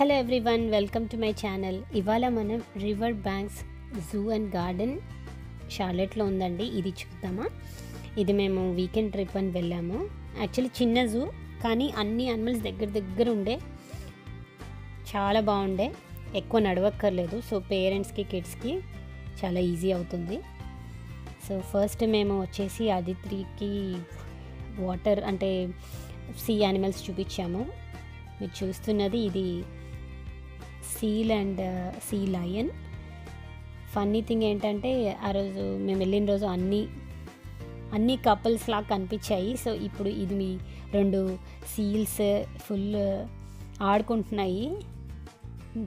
Hello everyone welcome to my channel ఇవాళ మనం river banks zoo and garden షార్లెట్లో ఉందండి. ఇది చూద్దామా? ఇది మేము వీకెండ్ ట్రిప్ అని వెళ్ళాము. యాక్చువల్లీ చిన్న జూ కానీ అన్ని అనిమల్స్ దగ్గర దగ్గర ఉండే. చాలా బాగుండే. ఎక్కువ నడవక్కర్లేదు. సో పేరెంట్స్కి కిడ్స్కి చాలా ఈజీ అవుతుంది. సో ఫస్ట్ మేము వచ్చేసి ఆదిత్రికి వాటర్ అంటే సీ యానిమల్స్ చూపించాము. మీరు చూస్తున్నది ఇది seal and sea lion funny thing ఏంటంటే ఆ రోజు మేము వెళ్ళిన రోజు అన్ని అన్ని కపుల్స్ లాగా కనిపించాయి. సో ఇప్పుడు ఇది మీ రెండు సీల్స్ ఫుల్ ఆడుకుంటున్నాయి.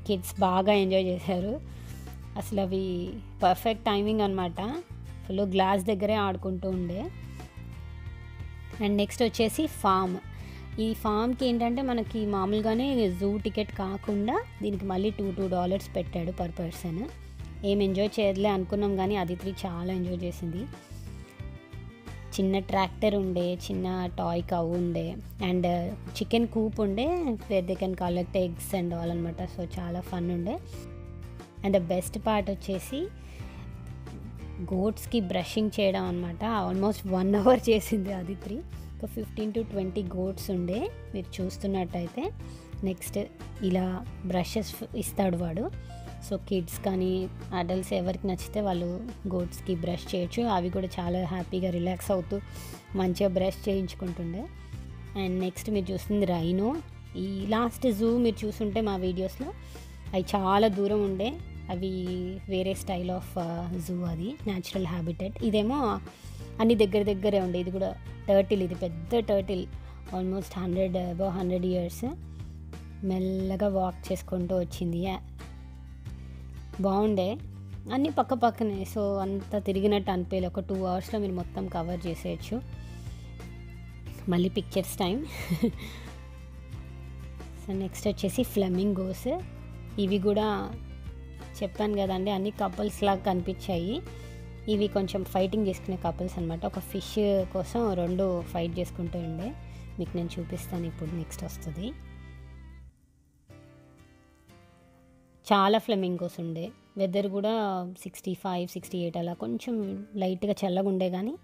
కిడ్స్ బాగా ఎంజాయ్ చేశారు. అసలు అవి పర్ఫెక్ట్ టైమింగ్ అనమాట ఫుల్ గ్లాస్ దగ్గరే ఆడుకుంటూ ఉండే. అండ్ నెక్స్ట్ వచ్చేసి ఫామ్ ఈ ఫామ్కి ఏంటంటే మనకి మామూలుగానే జూ టికెట్ కాకుండా దీనికి మళ్ళీ టూ టూ డాలర్స్ పెట్టాడు పర్ పర్సన్. ఏం ఎంజాయ్ చేయలే అనుకున్నాం కానీ అదిత్రి చాలా ఎంజాయ్ చేసింది. చిన్న ట్రాక్టర్ ఉండే చిన్న టాయ్ కవ్ ఉండే అండ్ చికెన్ కూప్ ఉండే where they can collect eggs and all అనమాట సో చాలా ఫన్ ఉండే. అండ్ ద బెస్ట్ పార్ట్ వచ్చేసి గోట్స్కి బ్రషింగ్ చేయడం అనమాట ఆల్మోస్ట్ వన్ అవర్ చేసింది ఆదిత్రి ఒక ఫిఫ్టీన్ టు ట్వంటీ గోట్స్ ఉండే మీరు చూస్తున్నట్టయితే. నెక్స్ట్ ఇలా బ్రషెస్ ఇస్తాడు వాడు. సో కిడ్స్ కానీ అడల్ట్స్ ఎవరికి నచ్చితే వాళ్ళు గోట్స్కి బ్రష్ చేయొచ్చు. అవి కూడా చాలా హ్యాపీగా రిలాక్స్ అవుతూ మంచిగా బ్రష్ చేయించుకుంటుండే. అండ్ నెక్స్ట్ మీరు చూస్తుంది రైనో ఈ లాస్ట్ జూ మీరు చూసుంటే మా వీడియోస్లో అవి చాలా దూరం ఉండే. అవి వేరే స్టైల్ ఆఫ్ జూ అది న్యాచురల్ హ్యాబిటెట్ ఇదేమో అన్ని దగ్గర దగ్గరే ఉండే. ఇది కూడా టర్టిల్ ఇది పెద్ద turtle almost hundred above hundred years మెల్లగా వాక్ చేసుకుంటూ వచ్చింది. బాగుండే. అన్నీ పక్క పక్కనే సో అంత తిరిగినట్టు అనిపించలేదు. ఒక టూ అవర్స్లో మీరు మొత్తం కవర్ చేసేయచ్చు. మళ్ళీ పిక్చర్స్ టైం సో నెక్స్ట్ వచ్చేసి ఫ్లెమింగోస్ ఇవి కూడా చెప్పాను కదండి అన్ని కపుల్స్ లాగా కనిపించాయి. ఇవి కొంచెం ఫైటింగ్ చేసుకునే కపుల్స్ అనమాట ఒక ఫిష్ కోసం రెండు ఫైట్ చేసుకుంటూ ఉండే. మీకు నేను చూపిస్తాను ఇప్పుడు నెక్స్ట్ వస్తుంది. చాలా ఫ్లెమింగోస్ ఉండే. వెదర్ కూడా సిక్స్టీ ఫైవ్ సిక్స్టీ ఎయిట్ అలా కొంచెం లైట్గా చల్లగా ఉండే కానీ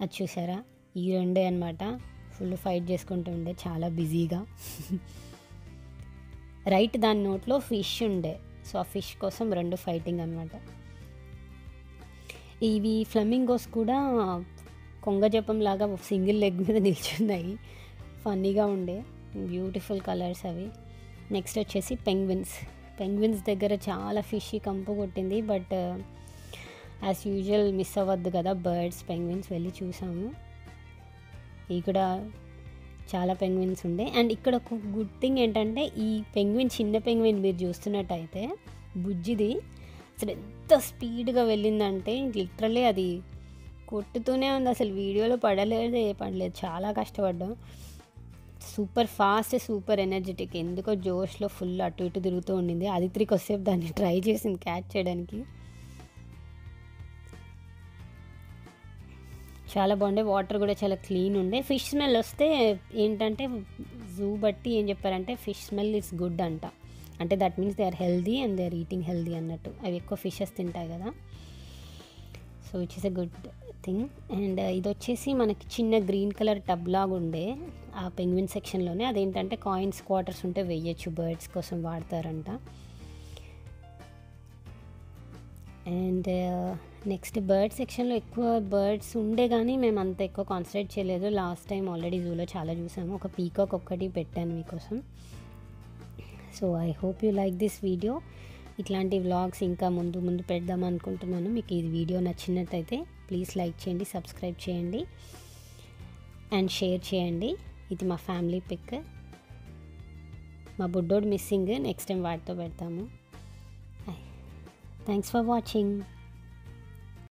అది చూసారా? ఈ రెండే అనమాట ఫుల్ ఫైట్ చేసుకుంటూ ఉండే. చాలా బిజీగా రైట్ దాని నోట్లో ఫిష్ ఉండే. సో ఆ ఫిష్ కోసం రెండు ఫైటింగ్ అనమాట ఇవి ఫ్లమింగోస్ కూడా కొంగజపం లాగా సింగిల్ లెగ్ మీద నిల్చున్నాయి. ఫన్నీగా ఉండే. బ్యూటిఫుల్ కలర్స్ అవి. నెక్స్ట్ వచ్చేసి పెంగ్విన్స్. పెంగ్విన్స్ దగ్గర చాలా ఫిష్ కంపు కొట్టింది. బట్ యాజ్ యూజువల్ మిస్ అవ్వద్దు కదా బర్డ్స్ పెంగ్విన్స్ వెళ్ళి చూసాము. ఇక్కడ చాలా పెంగ్విన్స్ ఉండే. అండ్ ఇక్కడ ఒక గుడ్ థింగ్ ఏంటంటే ఈ పెంగ్విన్ చిన్న పెంగ్విన్ మీరు చూస్తున్నట్టయితే బుజ్జిది అసలు ఎంత స్పీడ్గా వెళ్ళిందంటే లిటరలీ అది కొట్టుతూనే ఉంది. అసలు వీడియోలో పడలేదు ఏ పడలేదు. చాలా కష్టపడ్డాం. Super fast super energetic. ఎందుకో జోష్లో ఫుల్ అటు ఇటు తిరుగుతూ ఉండింది. అదిత్రికి వస్తే దాన్ని ట్రై చేసింది క్యాచ్ చేయడానికి. చాలా బాగుండే. వాటర్ కూడా చాలా క్లీన్ ఉండే. ఫిష్ స్మెల్ వస్తే ఏంటంటే జూ బట్టి ఏం చెప్పారంటే ఫిష్ స్మెల్ ఇస్ గుడ్ అంట. అంటే that means they are healthy and they are eating healthy అన్నట్టు. అవి ఎక్కువ ఫిషెస్ తింటాయి కదా. So it is a good thing and ఇది వచ్చేసి మనకి చిన్న గ్రీన్ కలర్ టబ్ లాగా ఉండే ఆ పెంగ్విన్ సెక్షన్లోనే అదేంటంటే కాయిన్స్ క్వార్టర్స్ ఉంటే వెయ్యొచ్చు బర్డ్స్ కోసం వాడతారంట. అండ్ నెక్స్ట్ బర్డ్ సెక్షన్లో ఎక్కువ బర్డ్స్ ఉండే కానీ మేము అంత ఎక్కువ కాన్సన్ట్రేట్ చేయలేదు. లాస్ట్ టైం ఆల్రెడీ జూలో చాలా చూసాము. ఒక పీకాక్ ఒక్కటి పెట్టాను మీకోసం. So I hope you like this video ఇట్లాంటి వ్లాగ్స్ ఇంకా ముందు ముందు పెడదాం అనుకుంటున్నాను. మీకు ఈ వీడియో నచ్చినట్టయితే ప్లీజ్ లైక్ చేయండి సబ్స్క్రైబ్ చేయండి అండ్ షేర్ చేయండి. ఇది మా ఫ్యామిలీ పిక్ మా బుడ్డోడు మిస్సింగ్ నెక్స్ట్ టైం వాటితో పెడతాము. Thanks for watching